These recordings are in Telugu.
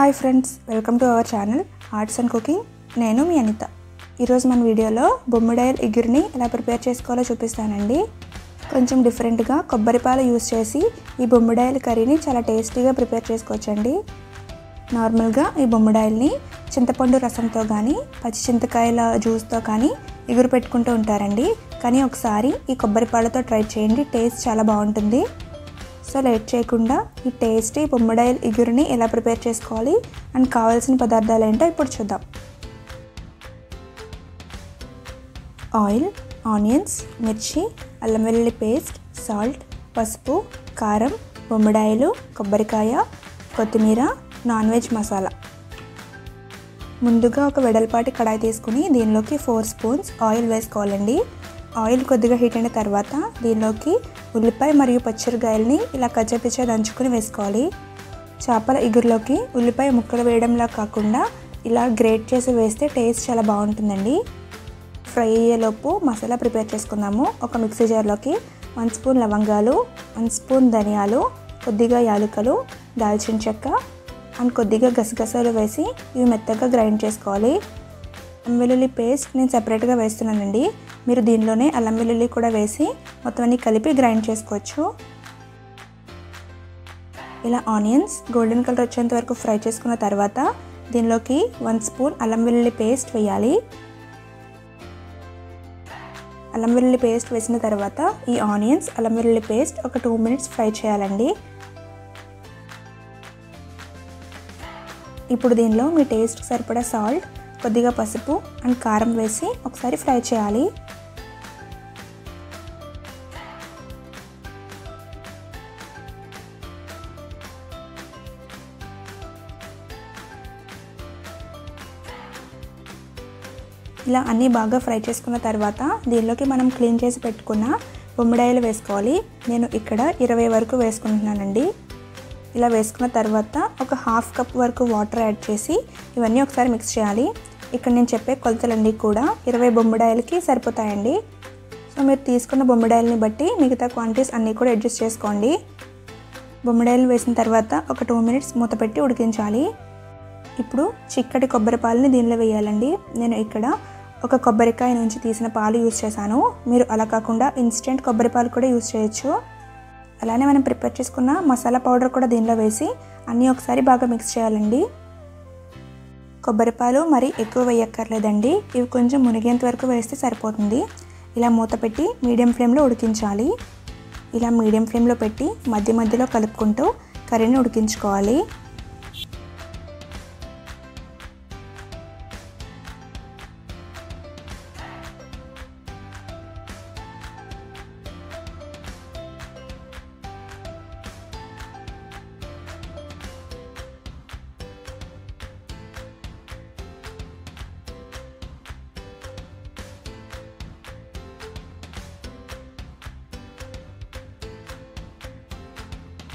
Hi friends welcome to our channel arts and cooking. నేను మీ అనిత. ఈరోజు మన వీడియోలో బొమ్మిడాయల్ ఇగురిని ఎలా ప్రిపేర్ చేసుకోవాలో చూపిస్తానండి. కొంచెం డిఫరెంట్గా కొబ్బరి పాలు యూస్ చేసి ఈ బొమ్మిడాయల కర్రీని చాలా టేస్టీగా ప్రిపేర్ చేసుకోవచ్చండి. నార్మల్గా ఈ బొమ్మిడాయల్ని చింతపండు రసంతో కానీ పచ్చి చింతకాయల జ్యూస్తో కానీ ఎగురు పెట్టుకుంటూ ఉంటారండి. కానీ ఒకసారి ఈ కొబ్బరి పాలతో ట్రై చేయండి టేస్ట్ చాలా బాగుంటుంది. సో లేట్ చేయకుండా ఈ టేస్టీ బొమ్మడాయిల ఇగురుని ఎలా ప్రిపేర్ చేసుకోవాలి అండ్ కావాల్సిన పదార్థాలు ఏంటో ఇప్పుడు చూద్దాం. ఆయిల్ ఆనియన్స్ మిర్చి అల్లం వెల్లుల్లి పేస్ట్ సాల్ట్ పసుపు కారం బొమ్మడాయిలు కొబ్బరికాయ కొత్తిమీర నాన్ వెజ్ మసాలా. ముందుగా ఒక వెడల్పాటి కడాయి తీసుకుని దీనిలోకి ఫోర్ స్పూన్స్ ఆయిల్ వేసుకోవాలండి. ఆయిల్ కొద్దిగా హీట్ అయిన తర్వాత దీనిలోకి ఉల్లిపాయ మరియు పచ్చిరకాయల్ని ఇలా కచ్చపిచ్చ దంచుకొని వేసుకోవాలి. చేపల ఇగురులోకి ఉల్లిపాయ ముక్కలు వేయడంలా కాకుండా ఇలా గ్రేట్ చేసి వేస్తే టేస్ట్ చాలా బాగుంటుందండి. ఫ్రై అయ్యేలోపు మసాలా ప్రిపేర్ చేసుకుందాము. ఒక మిక్సీ జార్లోకి వన్ స్పూన్ లవంగాలు వన్ స్పూన్ ధనియాలు కొద్దిగా యాలకులు దాల్చిన చెక్క అండ్ కొద్దిగా గసగసాలు వేసి ఇవి మెత్తగా గ్రైండ్ చేసుకోవాలి. వెల్లుల్లి పేస్ట్ నేను సపరేట్గా వేస్తున్నానండి. మీరు దీనిలోనే అల్లం వెల్లుల్లి కూడా వేసి మొత్తం అన్ని కలిపి గ్రైండ్ చేసుకోవచ్చు. ఇలా ఆనియన్స్ గోల్డెన్ కలర్ వచ్చేంత వరకు ఫ్రై చేసుకున్న తర్వాత దీనిలోకి వన్ స్పూన్ అల్లం వెల్లుల్లి పేస్ట్ వేయాలి. అల్లం వెల్లుల్లి పేస్ట్ వేసిన తర్వాత ఈ ఆనియన్స్ అల్లం వెల్లుల్లి పేస్ట్ ఒక టూ మినిట్స్ ఫ్రై చేయాలండి. ఇప్పుడు దీనిలో మీ టేస్ట్కి సరిపడా సాల్ట్ కొద్దిగా పసుపు అండ్ కారం వేసి ఒకసారి ఫ్రై చేయాలి. ఇలా అన్నీ బాగా ఫ్రై చేసుకున్న తర్వాత దీనిలోకి మనం క్లీన్ చేసి పెట్టుకున్న బొమ్మిడాయలు వేసుకోవాలి. నేను ఇక్కడ ఇరవై వరకు వేసుకుంటున్నానండి. ఇలా వేసుకున్న తర్వాత ఒక హాఫ్ కప్ వరకు వాటర్ యాడ్ చేసి ఇవన్నీ ఒకసారి మిక్స్ చేయాలి. ఇక్కడ నేను చెప్పే కొలతలన్నీ కూడా ఇరవై బొమ్మిడాయలకి సరిపోతాయండి. సో మీరు తీసుకున్న బొమ్మిడాయలని బట్టి మిగతా క్వాంటిటీస్ అన్నీ కూడా అడ్జస్ట్ చేసుకోండి. బొమ్మిడాయలు వేసిన తర్వాత ఒక టూ మినిట్స్ మూత పెట్టి ఉడికించాలి. ఇప్పుడు చిక్కటి కొబ్బరి పాలని దీనిలో వేయాలండి. నేను ఇక్కడ ఒక కొబ్బరికాయ నుంచి తీసిన పాలు యూజ్ చేశాను. మీరు అలా కాకుండా ఇన్స్టెంట్ కొబ్బరి పాలు కూడా యూజ్ చేయొచ్చు. అలానే మనం ప్రిపేర్ చేసుకున్న మసాలా పౌడర్ కూడా దీనిలో వేసి అన్నీ ఒకసారి బాగా మిక్స్ చేయాలండి. కొబ్బరి పాలు మరి ఎక్కువ వేయక్కర్లేదండి. ఇవి కొంచెం మునిగేంత వరకు వేస్తే సరిపోతుంది. ఇలా మూత పెట్టి మీడియం ఫ్లేమ్లో ఉడికించాలి. ఇలా మీడియం ఫ్లేమ్లో పెట్టి మధ్య మధ్యలో కలుపుకుంటూ కర్రీని ఉడికించుకోవాలి.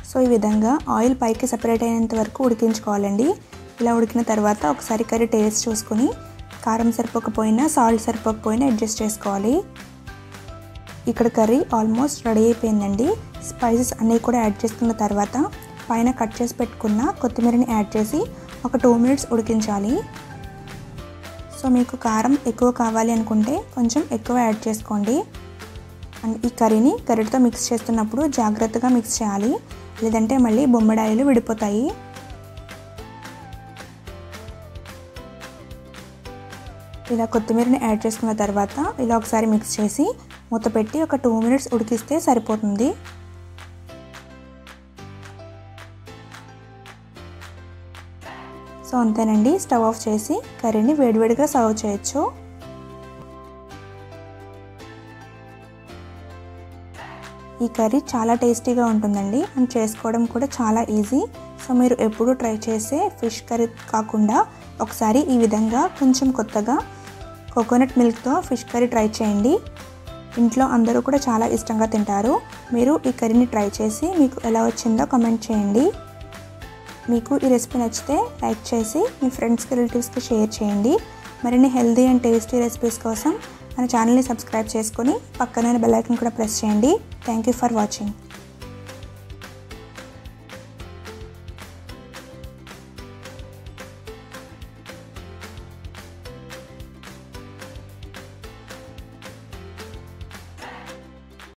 సో ఈ విధంగా ఆయిల్ పైకి సపరేట్ అయినంత వరకు ఉడికించుకోవాలండి. ఇలా ఉడికిన తర్వాత ఒకసారి కర్రీ టేస్ట్ చూసుకొని కారం సరిపోకపోయినా సాల్ట్ సరిపోకపోయినా అడ్జస్ట్ చేసుకోవాలి. ఇక్కడ కర్రీ ఆల్మోస్ట్ రెడీ అయిపోయిందండి. స్పైసెస్ అన్నీ కూడా యాడ్ చేసుకున్న తర్వాత పైన కట్ చేసి పెట్టుకున్న కొత్తిమీరని యాడ్ చేసి ఒక టూ మినిట్స్ ఉడికించాలి. సో మీకు కారం ఎక్కువ కావాలి అనుకుంటే కొంచెం ఎక్కువ యాడ్ చేసుకోండి. అండ్ ఈ కర్రీని కర్రీతో మిక్స్ చేస్తున్నప్పుడు జాగ్రత్తగా మిక్స్ చేయాలి. లేదంటే మళ్ళీ బొమ్మడాయిలు విడిపోతాయి. ఇలా కొత్తిమీరని యాడ్ చేసుకున్న తర్వాత ఇలా ఒకసారి మిక్స్ చేసి మూత పెట్టి ఒక టూ మినిట్స్ ఉడికిస్తే సరిపోతుంది. సో అంతేనండి స్టవ్ ఆఫ్ చేసి కర్రీని వేడివేడిగా సర్వ్ చేయొచ్చు. ఈ కర్రీ చాలా టేస్టీగా ఉంటుందండి. అండ్ చేసుకోవడం కూడా చాలా ఈజీ. సో మీరు ఎప్పుడు ట్రై చేసే ఫిష్ కర్రీ కాకుండా ఒకసారి ఈ విధంగా కొంచెం కొత్తగా కోకోనట్ మిల్క్తో ఫిష్ కర్రీ ట్రై చేయండి. ఇంట్లో అందరూ కూడా చాలా ఇష్టంగా తింటారు. మీరు ఈ కర్రీని ట్రై చేసి మీకు ఎలా వచ్చిందో కమెంట్ చేయండి. మీకు ఈ రెసిపీ నచ్చితే లైక్ చేసి మీ ఫ్రెండ్స్కి రిలేటివ్స్కి షేర్ చేయండి. మరిన్ని హెల్దీ అండ్ టేస్టీ రెసిపీస్ కోసం మన ఛానల్ని సబ్స్క్రైబ్ చేసుకొని పక్కన బెల్ ఐకన్ కూడా ప్రెస్ చేయండి. Thank you for watching